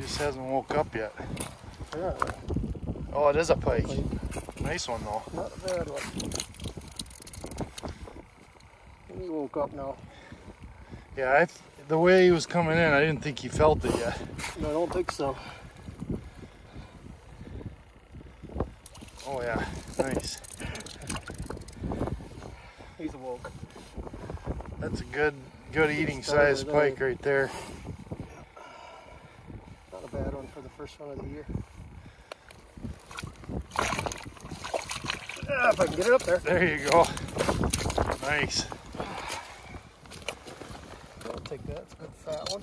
He just hasn't woke up yet. Yeah, Oh, it is a pike. Pike. Nice one though. not a bad one. He woke up now. Yeah, I, the way he was coming in, I didn't think he felt it yet. No, I don't think so. Oh yeah, nice. He's awoke. That's a good, good eating size pike right there. Bad one for the first one of the year. Ah, if I can get it up there. There you go. Nice. I'll take that. It's a good fat one.